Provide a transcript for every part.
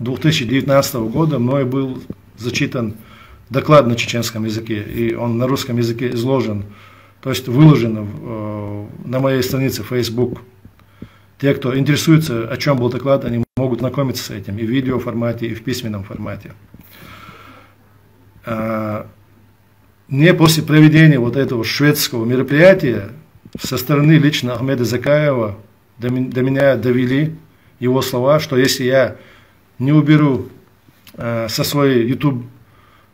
2019 года мной был зачитан доклад на чеченском языке, и он на русском языке изложен, то есть выложен э, на моей странице Facebook. Те, кто интересуется, о чем был доклад, они могут знакомиться с этим и в видео формате, и в письменном формате. А, не после проведения вот этого шведского мероприятия со стороны лично Ахмеда Закаева до, до меня довели его слова, что если я не уберу э, со своей YouTube,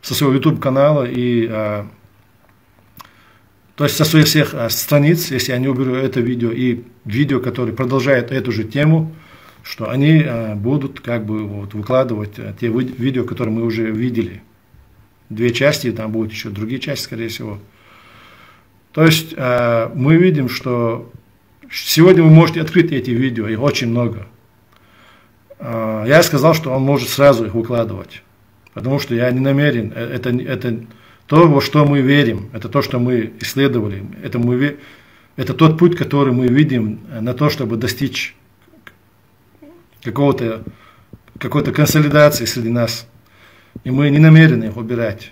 со своего YouTube канала и э, то есть со своих всех э, страниц, если я не уберу это видео и видео, которое продолжает эту же тему, что они э, будут как бы вот, выкладывать э, те видео, которые мы уже видели. Две части, там будут еще другие части, скорее всего. То есть э, мы видим, что сегодня вы можете открыть эти видео, их очень много. Э, я сказал, что он может сразу их выкладывать, потому что я не намерен. Э, это, это то, во что мы верим, это то, что мы исследовали, это, мы, это тот путь, который мы видим на то, чтобы достичь какого-то какой-то консолидации среди нас. И мы не намерены их убирать.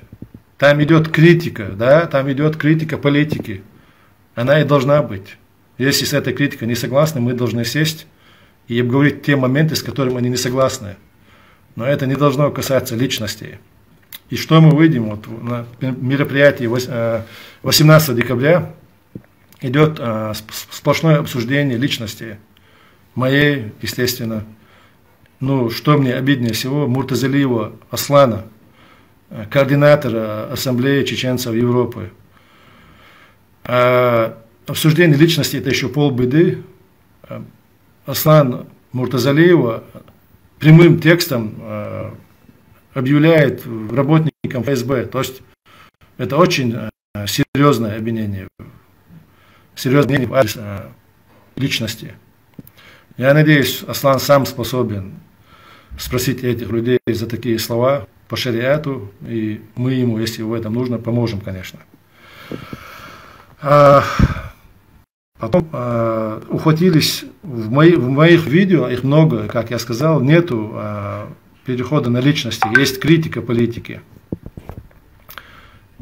Там идет критика, да, там идет критика политики. Она и должна быть. Если с этой критикой не согласны, мы должны сесть и обговорить те моменты, с которыми они не согласны. Но это не должно касаться личностей. И что мы выйдем вот на мероприятии 18 э, декабря идет э, сплошное обсуждение личности моей, естественно. Ну, что мне обиднее всего, Муртазалиева Аслана – координатора Ассамблеи чеченцев Европы. А обсуждение личности – это еще полбеды. Аслан Муртазалиева прямым текстом а, объявляет работникам ФСБ. То есть это очень а, серьезное обвинение, серьезное обвинение в адрес а, личности. Я надеюсь, Аслан сам способен спросить этих людей за такие слова по шариату, и мы ему, если в этом нужно, поможем, конечно. А, потом а, ухватились в, мои, в моих видео, их много, как я сказал, нету а, перехода на личности, есть критика политики.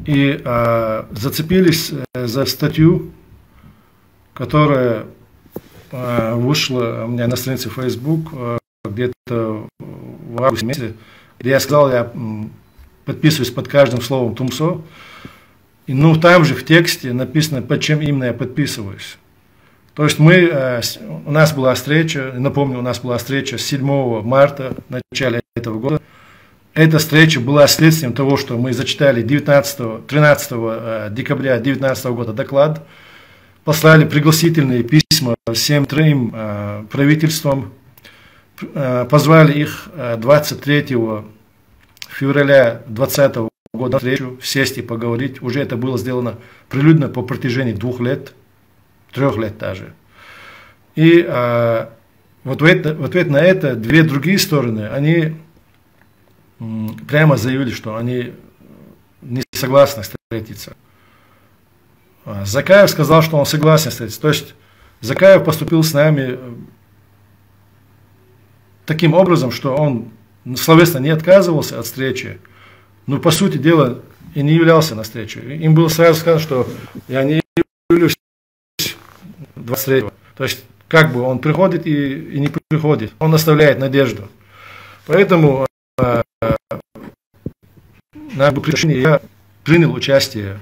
И а, зацепились э, за статью, которая а, вышла у меня на странице Facebook а, где-то в августе месяце я сказал, я подписываюсь под каждым словом Тумсо. И, ну, там же в тексте написано, под чем именно я подписываюсь. То есть мы, э, у нас была встреча, напомню, у нас была встреча 7 марта, в начале этого года. Эта встреча была следствием того, что мы зачитали 19, 13 э, декабря 2019 года доклад, послали пригласительные письма всем троим э, правительствам, позвали их 23 февраля 2020 года встречу, сесть и поговорить. Уже это было сделано прилюдно по протяжении двух лет, трех лет даже. И а, вот в, это, в ответ на это две другие стороны, они прямо заявили, что они не согласны встретиться. А, Закаев сказал, что он согласен встретиться. То есть Закаев поступил с нами э, таким образом, что он словесно не отказывался от встречи, но по сути дела и не являлся на встречу. Им было сразу сказано, что я не явлюсь 23 То есть как бы он приходит и, и не приходит. Он оставляет надежду. Поэтому э, на решение я принял участие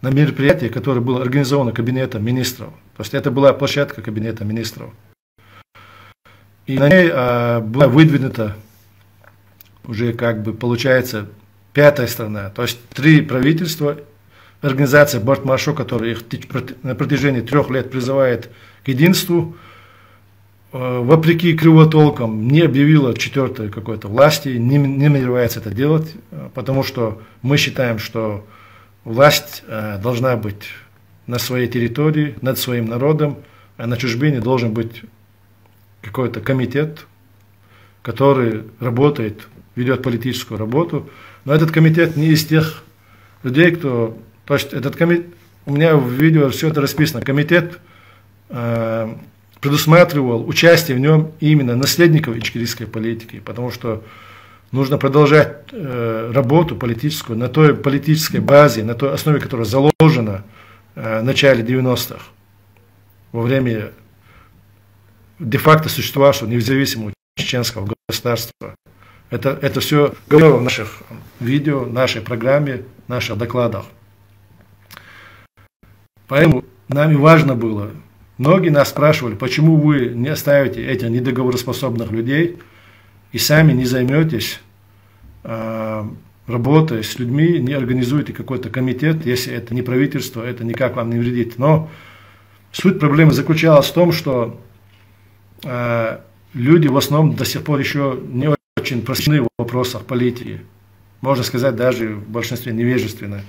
на мероприятии, которое было организовано Кабинетом министров. То есть это была площадка Кабинета министров. И на ней э, была выдвинута уже как бы получается пятая страна. То есть три правительства, организация Бортмаршо, которая их на протяжении трех лет призывает к единству, э, вопреки кривотолкам не объявила четвертой какой-то власти, не, не намеревается это делать, э, потому что мы считаем, что власть э, должна быть на своей территории, над своим народом, а на чужбине должен быть какой-то комитет, который работает ведет политическую работу. Но этот комитет не из тех людей, кто... То есть этот комитет... У меня в видео все это расписано. Комитет э, предусматривал участие в нем именно наследников ичкерийской политики, потому что нужно продолжать э, работу политическую на той политической базе, на той основе, которая заложена э, в начале 90-х, во время де-факто существовавшего независимого чеченского государства. Это, это все говорило в наших видео, нашей программе, наших докладах. Поэтому нам и важно было, многие нас спрашивали, почему вы не оставите этих недоговороспособных людей и сами не займетесь э, работой с людьми, не организуете какой-то комитет, если это не правительство, это никак вам не вредит. Но суть проблемы заключалась в том, что э, люди в основном до сих пор еще не очень просвещены в вопросах политики. Можно сказать, даже в большинстве невежественны.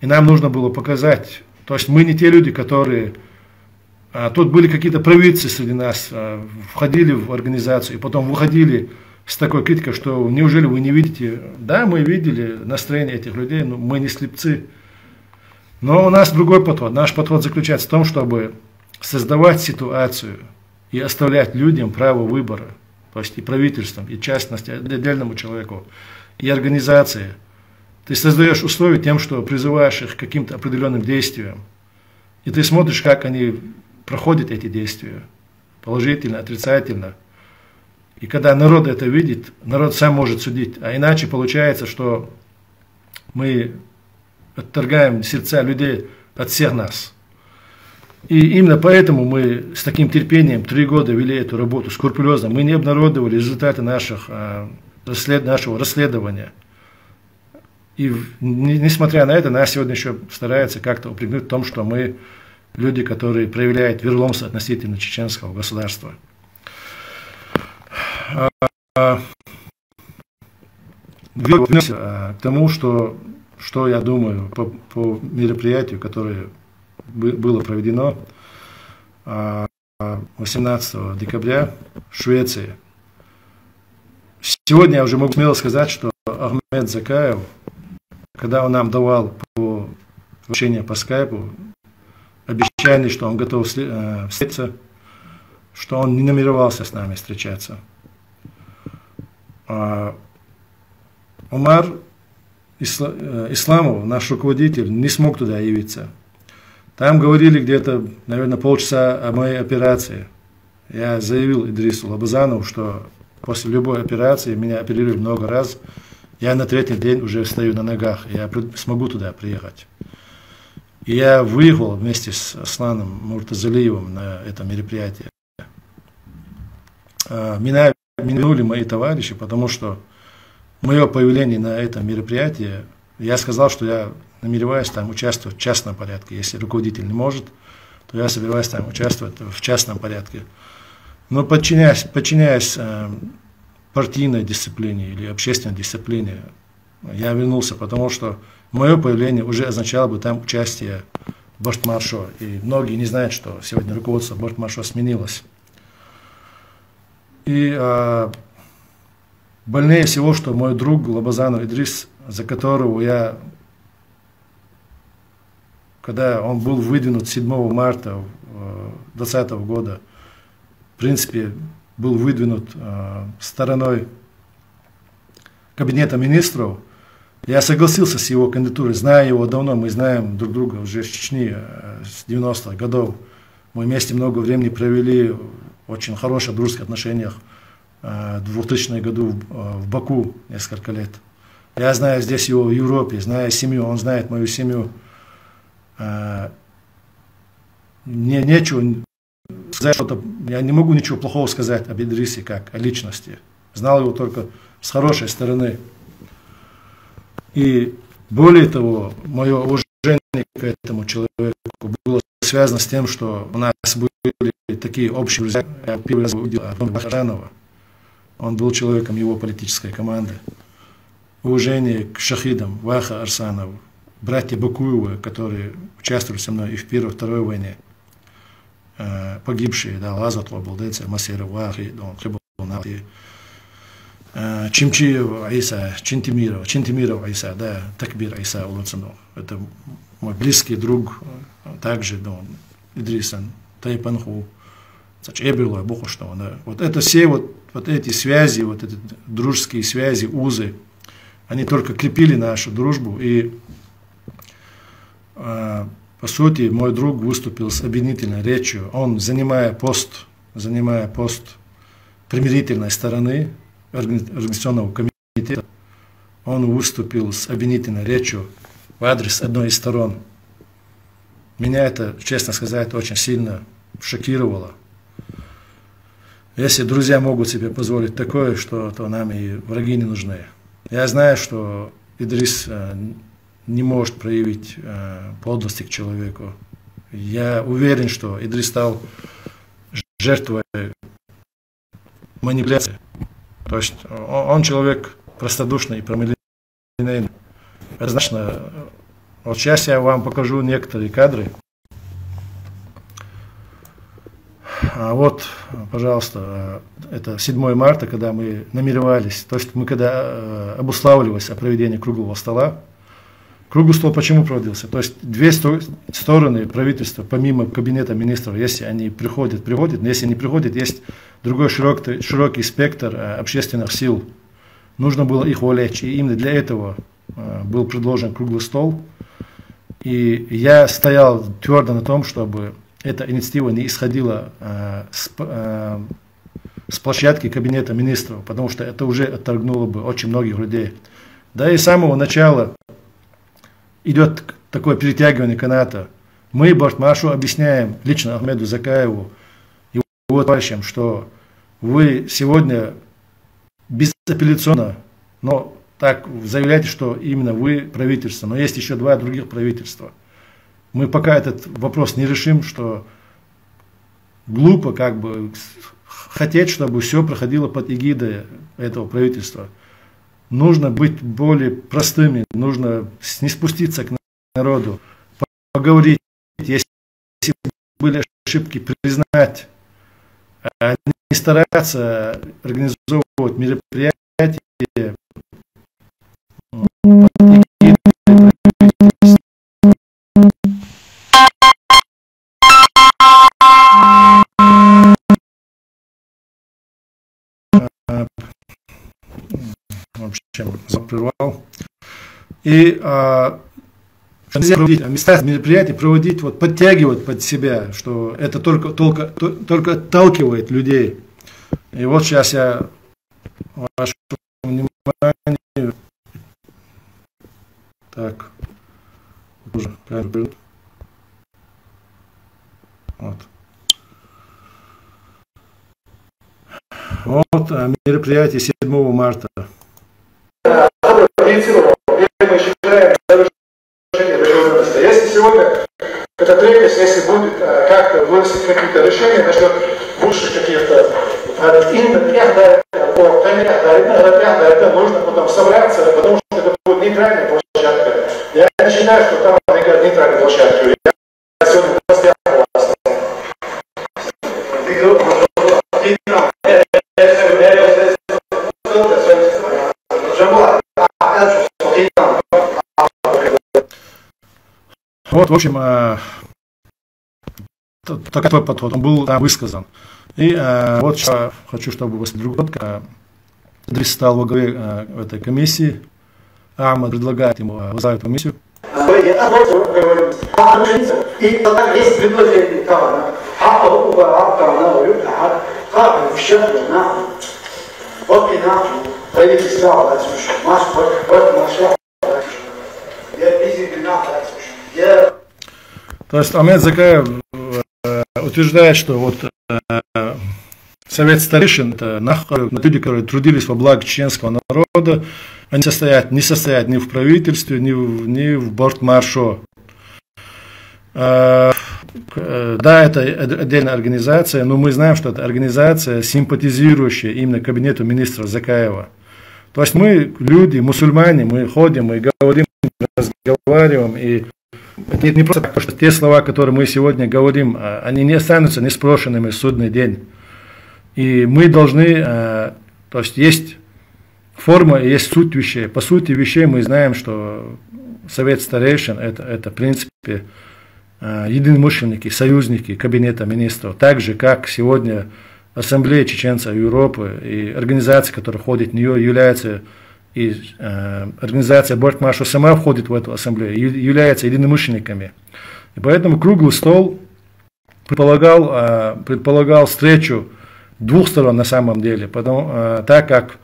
И нам нужно было показать, то есть мы не те люди, которые... А, тут были какие-то провидцы среди нас, а, входили в организацию и потом выходили с такой критикой, что неужели вы не видите? Да, мы видели настроение этих людей, но мы не слепцы. Но у нас другой подход. Наш подход заключается в том, чтобы создавать ситуацию и оставлять людям право выбора то есть и правительством, и частности, отдельному человеку, и организации. Ты создаешь условия тем, что призываешь их к каким-то определенным действиям. И ты смотришь, как они проходят эти действия. Положительно, отрицательно. И когда народ это видит, народ сам может судить. А иначе получается, что мы отторгаем сердца людей от всех нас. И именно поэтому мы с таким терпением три года вели эту работу скрупулезно. Мы не обнародовали результаты наших, а, нашего расследования. И несмотря на это, нас сегодня еще стараются как-то упрекнуть в том, что мы люди, которые проявляют верломство относительно чеченского государства. А, вернемся а, к тому, что, что я думаю по, по мероприятию, которое было проведено 18 а, декабря в Швеции. Сегодня я уже могу смело сказать, что Ахмед Закаев, когда он нам давал по общение по скайпу, обещание, что он готов э, встретиться, что он не намеревался с нами встречаться. А Умар э, Исламов, наш руководитель, не смог туда явиться – там говорили где-то, наверное, полчаса о моей операции. Я заявил Идрису Лабазанову, что после любой операции, меня оперировали много раз, я на третий день уже стою на ногах, я смогу туда приехать. И я выехал вместе с Асланом Муртазалиевым на это мероприятие. А, меня минули мои товарищи, потому что мое появление на этом мероприятии, я сказал, что я намереваюсь там участвовать в частном порядке. Если руководитель не может, то я собираюсь там участвовать в частном порядке. Но подчиняясь, подчиняясь э, партийной дисциплине или общественной дисциплине, я вернулся, потому что мое появление уже означало бы там участие Бортмаршо. И многие не знают, что сегодня руководство Бортмаршо сменилось. И э, больнее всего, что мой друг Лабазанов Идрис, за которого я когда он был выдвинут 7 марта 2020 года, в принципе, был выдвинут э, стороной кабинета министров, я согласился с его кандидатурой, зная его давно, мы знаем друг друга уже с Чечни, э, с 90-х годов. Мы вместе много времени провели, очень хороших дружеских отношениях э, в 2000 году в Баку несколько лет. Я знаю здесь его в Европе, знаю семью, он знает мою семью. Мне нечего сказать что-то, я не могу ничего плохого сказать об Идрисе как о личности. Знал его только с хорошей стороны. И более того, мое уважение к этому человеку было связано с тем, что у нас были такие общие друзья. Я первый раз увидел Бахранова. Он был человеком его политической команды. Уважение к шахидам Ваха Арсанову, братья Бакуевы, которые участвовали со мной и в Первой и Второй войне, погибшие, да, Лазат Лабалдеца, Масера Вахи, Дон Хрибалнати, э, Чимчиев Айса, Чинтимиров, Чинтимиров Айса, да, Такбир Айса Улуцанов. Это мой близкий друг, также Дон Идрисан, Тайпанху, Эберло, Бухушного, да. Вот это все вот, вот эти связи, вот эти дружеские связи, узы, они только крепили нашу дружбу. И, э, по сути, мой друг выступил с обвинительной речью. Он, занимая пост, занимая пост примирительной стороны организационного комитета, он выступил с обвинительной речью в адрес одной из сторон. Меня это, честно сказать, очень сильно шокировало. Если друзья могут себе позволить такое, что, то нам и враги не нужны. Я знаю, что Идрис э, не может проявить э, подлости к человеку. Я уверен, что Идрис стал жертвой манипуляции. То есть он человек простодушный и прямолинейный. Это значит, вот сейчас я вам покажу некоторые кадры. А вот, пожалуйста, это 7 марта, когда мы намеревались, то есть мы когда э, обуславливались о проведении круглого стола, Круглый стол почему проводился? То есть две стороны правительства, помимо кабинета министров, если они приходят, приходят, но если не приходят, есть другой широкий, широкий спектр э, общественных сил. Нужно было их вовлечь, и именно для этого э, был предложен круглый стол. И я стоял твердо на том, чтобы эта инициатива не исходила э, с, с площадки кабинета министров, потому что это уже отторгнуло бы очень многих людей. Да и с самого начала идет такое перетягивание каната. Мы Бортмашу объясняем лично Ахмеду Закаеву его товарищам, что вы сегодня безапелляционно, но так заявляете, что именно вы правительство, но есть еще два других правительства. Мы пока этот вопрос не решим, что глупо как бы хотеть, чтобы все проходило под эгидой этого правительства нужно быть более простыми, нужно не спуститься к народу, поговорить, если были ошибки, признать, а не стараться организовывать мероприятия чем прервал. И а, а места мероприятий проводить, вот, подтягивать под себя, что это только, только, только отталкивает людей. И вот сейчас я ваше внимание, так, уже, вот. Вот а, мероприятие 7 марта инициировал. Мы считаем завершение договоренности. Если сегодня эта третья, если будет э, как-то выносить какие-то решения насчет лучших каких-то именно это это нужно потом собраться, потому что это будет нейтральная площадка. Я не считаю, что там нейтральная площадка. Вот, в общем, э, такой подход, он был там высказан. И э, вот я хочу, чтобы после другого года Дрис стал во главе э, этой комиссии. Ахмад предлагает ему э, возглавить комиссию. Я то есть Амед Закаев э, утверждает, что вот э, Совет старейшин, это люди, которые трудились во благо чеченского народа, они состоят, не состоят ни в правительстве, ни в, ни в бортмаршо. Э, да, это отдельная организация, но мы знаем, что это организация, симпатизирующая именно кабинету министра Закаева. То есть мы, люди, мусульмане, мы ходим, мы говорим, разговариваем, и это не просто так, что те слова, которые мы сегодня говорим, а, они не останутся неспрошенными в судный день. И мы должны, а, то есть есть форма, есть суть вещей. По сути вещей мы знаем, что совет старейшин это, это в принципе единомышленники, союзники Кабинета министров, так же, как сегодня Ассамблея чеченцев Европы и организации, которые входят в нее, являются и э, организация Бортмашу сама входит в эту ассамблею, является единомышленниками. И поэтому круглый стол предполагал, э, предполагал встречу двух сторон на самом деле, потому, э, так как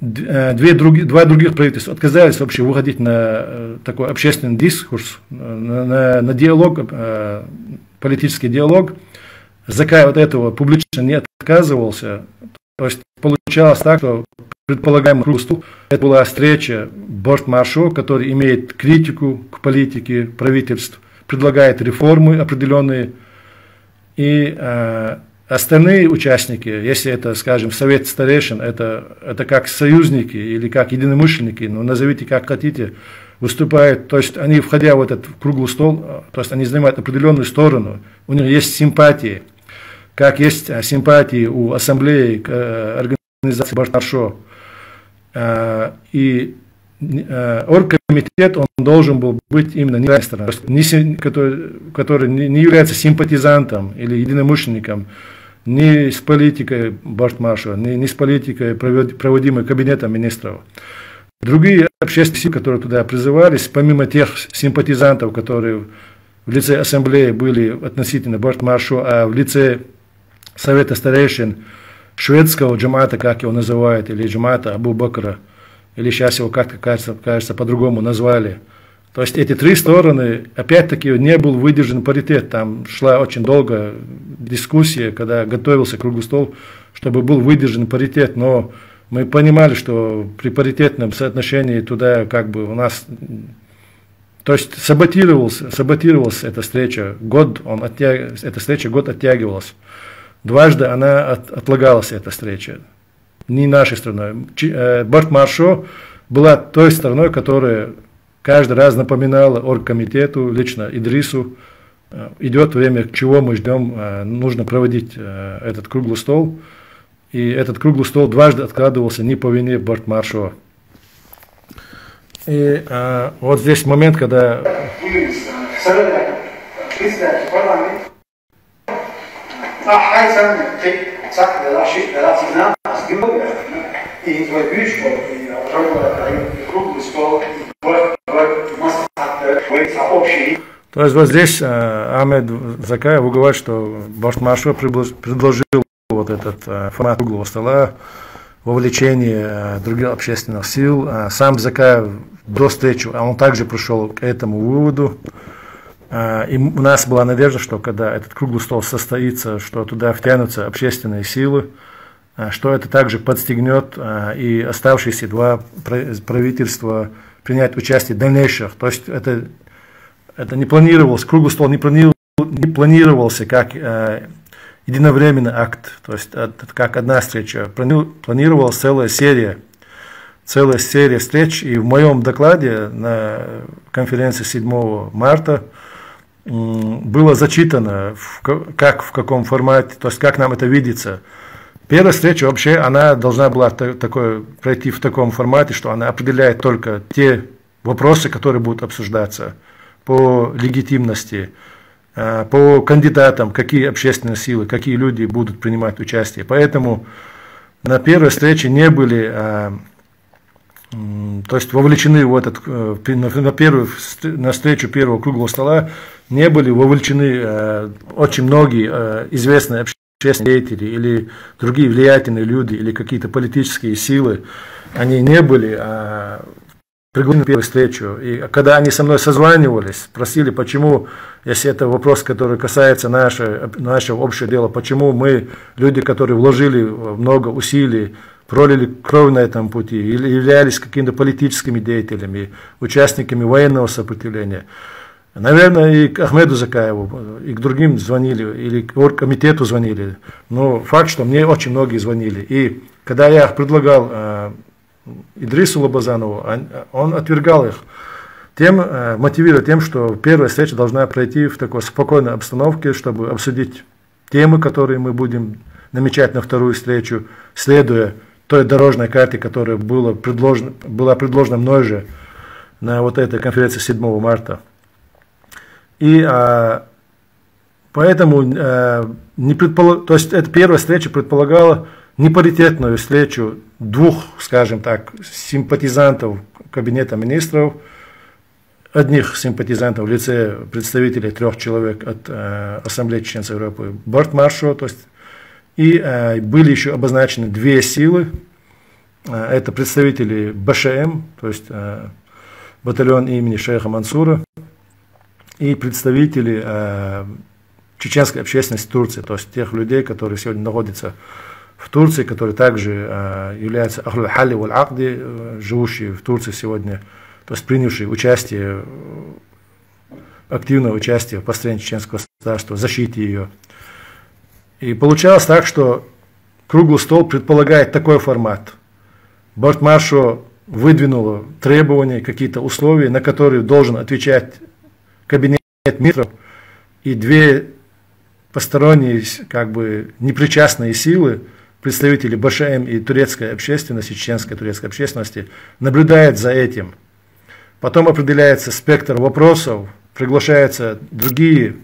э, две други, два других правительства отказались вообще выходить на э, такой общественный дискурс, на, на, на диалог, э, политический диалог. Закай вот этого публично не отказывался. То есть получалось так, что предполагаемый круглый стол, это была встреча Бортмаршо, который имеет критику к политике правительств, предлагает реформы определенные, и э, остальные участники, если это, скажем, совет старейшин, это, это как союзники или как единомышленники, ну, назовите как хотите, выступают, то есть они, входя в этот круглый стол, э, то есть они занимают определенную сторону, у них есть симпатии, как есть э, симпатии у ассамблеи э, организации Бартаршо, и э, оргкомитет, он должен был быть именно нейтральной стороной, не, который, который не является симпатизантом или единомышленником ни с политикой Бартмаша, ни, ни с политикой, проводимой кабинетом министров. Другие общественные силы, которые туда призывались, помимо тех симпатизантов, которые в лице ассамблеи были относительно Бартмашу, а в лице Совета старейшин шведского джамата, как его называют, или джамата Абу Бакра, или сейчас его как-то, кажется, кажется по-другому назвали. То есть эти три стороны, опять-таки, не был выдержан паритет. Там шла очень долго дискуссия, когда готовился круглый стол, чтобы был выдержан паритет. Но мы понимали, что при паритетном соотношении туда как бы у нас... То есть саботировалась, саботировалась эта встреча. Год он оттяг... эта встреча год оттягивалась. Дважды она от, отлагалась, эта встреча. Не нашей страной. Э, Борт Маршо была той страной, которая каждый раз напоминала оргкомитету, лично Идрису, э, идет время, чего мы ждем, э, нужно проводить этот круглый стол. И этот круглый стол дважды откладывался не по вине Бортмаршо. И а, вот здесь момент, когда Хайсан sagt, der Rationalen и твой бюч, круглый стол, то есть вот здесь э, Ахмед Закаев говорит, что Башмашо предложил вот этот э, формат круглого стола, вовлечение э, других общественных сил. Сам Закаев до встречи, а он также пришел к этому выводу. А, и у нас была надежда, что когда этот круглый стол состоится, что туда втянутся общественные силы, а, что это также подстегнет а, и оставшиеся два правительства принять участие в дальнейших. То есть это, это не планировалось, круглый стол не, планировал, не планировался как единовременный акт, то есть как одна встреча. Планировалась целая серия, целая серия встреч. И в моем докладе на конференции 7 марта было зачитано, как, в каком формате, то есть как нам это видится. Первая встреча вообще, она должна была такой, пройти в таком формате, что она определяет только те вопросы, которые будут обсуждаться по легитимности, а, по кандидатам, какие общественные силы, какие люди будут принимать участие. Поэтому на первой встрече не были а, то есть вовлечены в этот, э, на, первую, на встречу первого круглого стола не были вовлечены э, очень многие э, известные общественные деятели или другие влиятельные люди или какие-то политические силы. Они не были э, приглашены на первую встречу. И когда они со мной созванивались, просили, почему, если это вопрос, который касается нашего, нашего общего дела, почему мы, люди, которые вложили много усилий, пролили кровь на этом пути, или являлись какими-то политическими деятелями, участниками военного сопротивления. Наверное, и к Ахмеду Закаеву, и к другим звонили, или к оргкомитету звонили. Но факт, что мне очень многие звонили. И когда я предлагал э, Идрису Лобазанову, он, отвергал их. Тем, э, мотивируя тем, что первая встреча должна пройти в такой спокойной обстановке, чтобы обсудить темы, которые мы будем намечать на вторую встречу, следуя той дорожной карте, которая была предложена, была предложена мной же на вот этой конференции 7 марта. И а, поэтому а, не предполаг... то есть эта первая встреча предполагала непаритетную встречу двух, скажем так, симпатизантов Кабинета министров, одних симпатизантов в лице представителей трех человек от э, Ассамблеи чеченцев Европы Бортмаршо, то есть и э, были еще обозначены две силы, э, это представители БШМ, то есть э, батальон имени шейха Мансура, и представители э, чеченской общественности Турции, то есть тех людей, которые сегодня находятся в Турции, которые также э, являются Ахлюхали валь э, живущие в Турции сегодня, то есть принявшие участие, активное участие в построении чеченского государства, защите ее. И получалось так, что круглый стол предполагает такой формат. Бортмаршо выдвинуло требования, какие-то условия, на которые должен отвечать кабинет министров, и две посторонние, как бы непричастные силы, представители БШМ и турецкой общественности, чеченской турецкой общественности, наблюдают за этим. Потом определяется спектр вопросов, приглашаются другие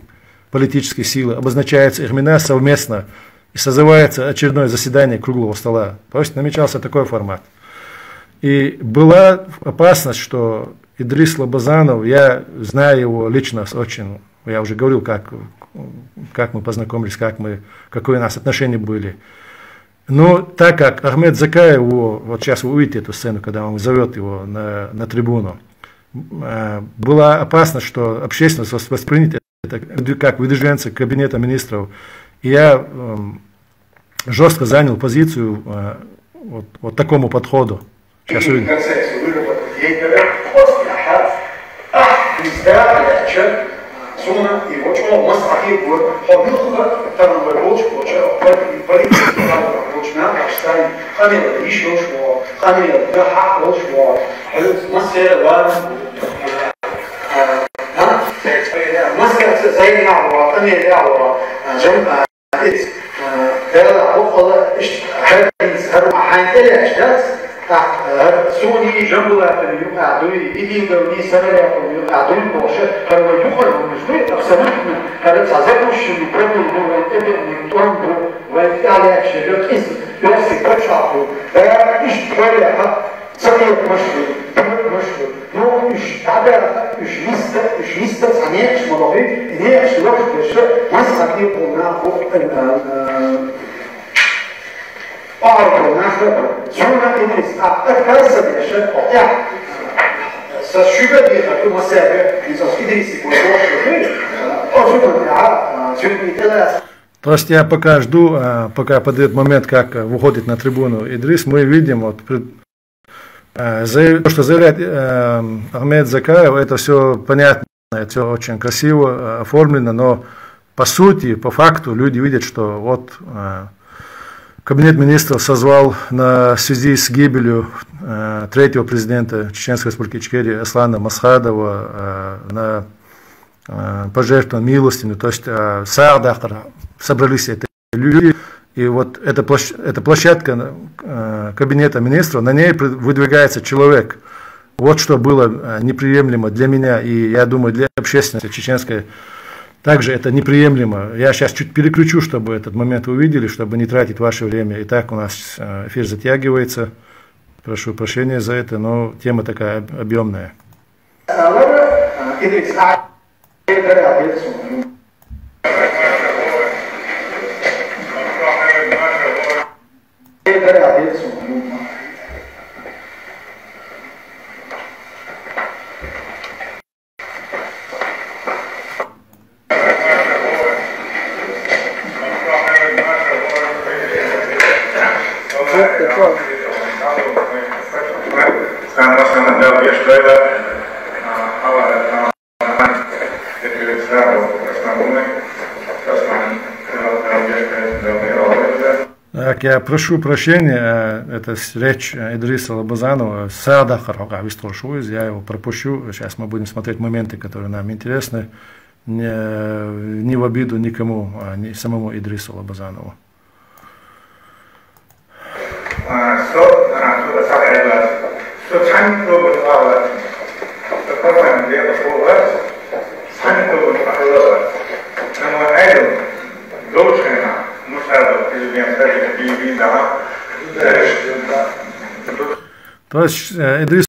политические силы, обозначаются их имена совместно, и созывается очередное заседание круглого стола. То есть намечался такой формат. И была опасность, что Идрис Лабазанов, я знаю его лично очень, я уже говорил, как, как мы познакомились, как мы, какое у нас отношения были. Но так как Ахмед Закаев, его, вот сейчас вы увидите эту сцену, когда он зовет его на, на трибуну, э, была опасность, что общественность воспринят это как выдвиженцы кабинета министров. И я эм, жестко занял позицию э, вот, вот такому подходу. Сейчас увидим. Zonder emotional must archive worden van heel goed dat een broodje wordt je op een blik van je broodje na naar staan. Ga meer naar de issues voor, ga meer naar de hakels voor. Het moet zeggen waar مسكت زي العروة أمي da جمع إذ هذا أقول إيش حبيت هرم عن tak szólni zsongulátani juhádúi, igényelni szereljákon juhádúi bóse, hanem a juhajban is nőtt a szemünknek, hanem az erősülni premiérú, vagy ebédni tombú, vagy állásérő, kész, jösszik kacsákú, és tőleha, személyek mosról, bőr mosról, jó, és tábelha, és vissza, és vissza, a nyers maga, nyers, losdese, vissza, nyilván, fog, mas zabił po na Пару наша зона инвест, а отказа еще, хотя со шуга беха тума себе, и со скидриси по тоже ожидать, сегодня это то есть я пока жду, пока подойдет момент, как выходит на трибуну. Идрис, мы видим вот то, что заявляет Ахмед Закаев, это все понятно, это все очень красиво оформлено, но по сути, по факту люди видят, что вот Кабинет министров созвал на связи с гибелью э, третьего президента Чеченской республики Ичкерии Аслана Масхадова э, на э, пожертвование милостью, то есть э, Саадахара, собрались эти люди, и вот эта, площ, эта площадка э, кабинета министров, на ней выдвигается человек. Вот что было э, неприемлемо для меня и, я думаю, для общественности чеченской также это неприемлемо. Я сейчас чуть переключу, чтобы этот момент увидели, чтобы не тратить ваше время. И так у нас э, эфир затягивается. Прошу прощения за это, но тема такая объемная. Я прошу прощения, это речь Идриса Лабазанова, Сада Харага Вистлашуиз, я его пропущу, сейчас мы будем смотреть моменты, которые нам интересны, не, не в обиду никому, а не самому Идрису Лабазанову. То есть Идрис